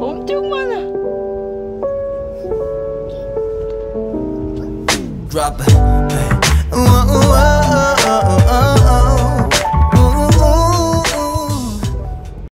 엄청 많아. Drop it.